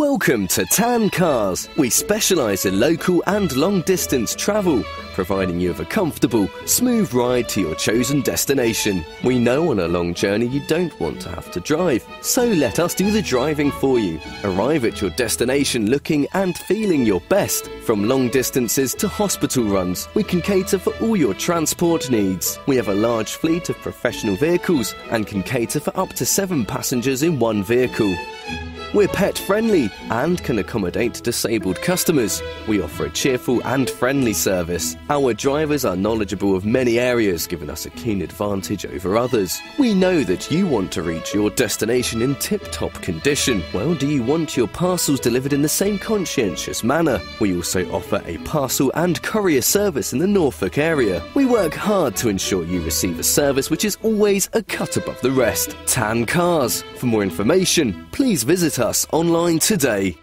Welcome to Tan Cars. We specialise in local and long distance travel, providing you with a comfortable, smooth ride to your chosen destination. We know on a long journey you don't want to have to drive, so let us do the driving for you. Arrive at your destination looking and feeling your best. From long distances to hospital runs, we can cater for all your transport needs. We have a large fleet of professional vehicles and can cater for up to seven passengers in one vehicle. We're pet friendly and can accommodate disabled customers. We offer a cheerful and friendly service. Our drivers are knowledgeable of many areas, giving us a keen advantage over others. We know that you want to reach your destination in tip top condition. Well, do you want your parcels delivered in the same conscientious manner? We also offer a parcel and courier service in the Norfolk area. We work hard to ensure you receive a service which is always a cut above the rest. Tan Cars. For more information, please visit us online today.